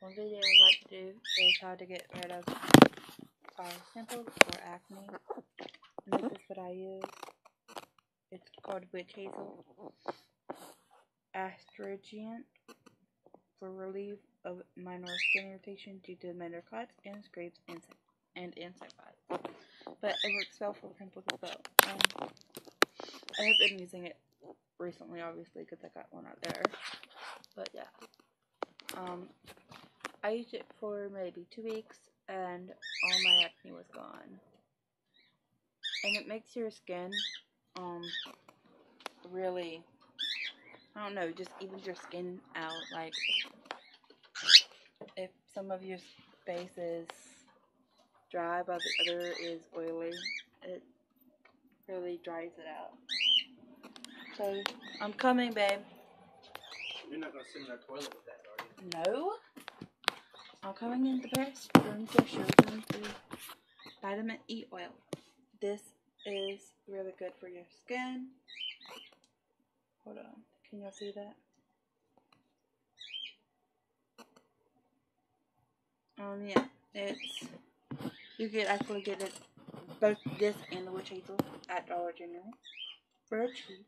one video I'd like to do is how to get rid of uh, pimples or acne. And this is what I use. It's called witch hazel astringent for relief of minor skin irritation due to minor cuts and scrapes insect and insect bites. But it works well for pimples as well. Um, I have been using it recently, obviously, because I got one out there. But yeah, um, I used it for maybe two weeks, and all my acne was gone. And it makes your skin, um, really, I don't know, just evens your skin out. Like, if some of your face is dry, but the other is oily, it really dries it out. So, I'm coming, babe. You're not gonna sit in that toilet with that, are you? No. Coming in the them the vitamin E oil. This is really good for your skin. Hold on. Can y'all see that? Um, yeah, it's you could actually get it both this and the witch hazel at Dollar General for cheap.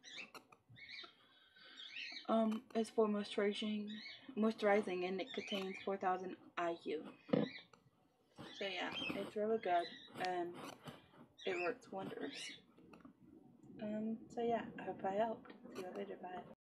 Um, it's for moisturizing, moisturizing, and it contains 4,000 IU. So yeah, it's really good, and it works wonders. Um, so yeah, I hope I helped. See you later, bye.